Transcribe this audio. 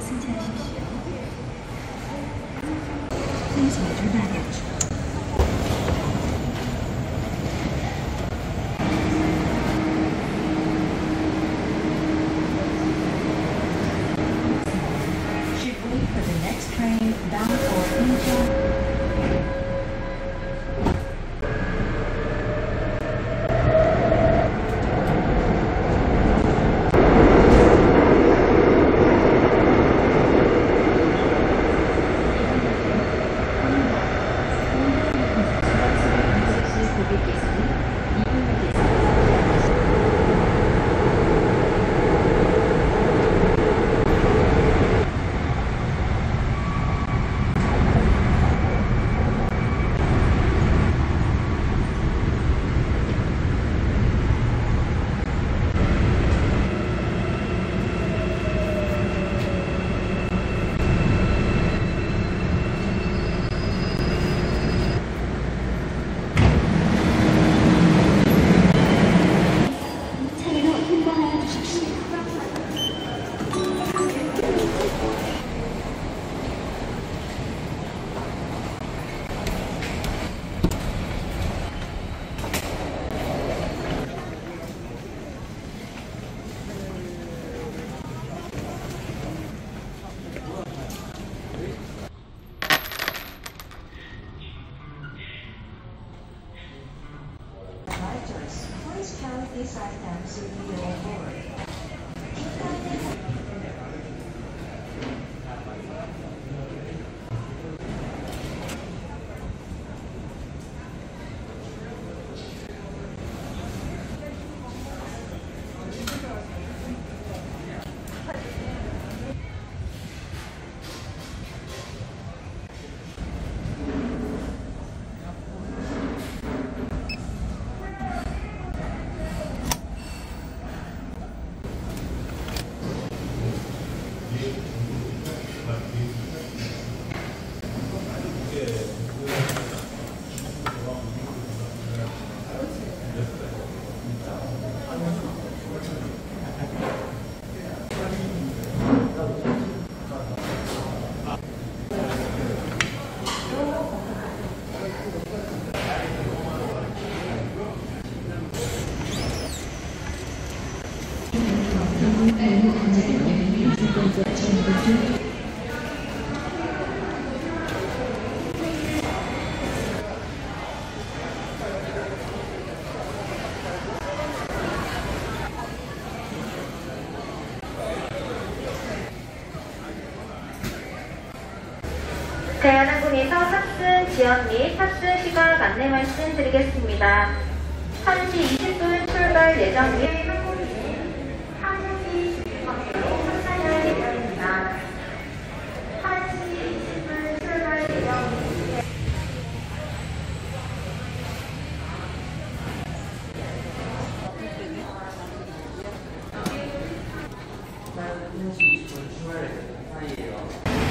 三件，谢谢。三件，就八点。these items will be your board. 대한항공에서 탑승 지연 및 탑승 시간 안내 말씀드리겠습니다. 1시 20분 출발 항공 한 1시 20분 사이에요.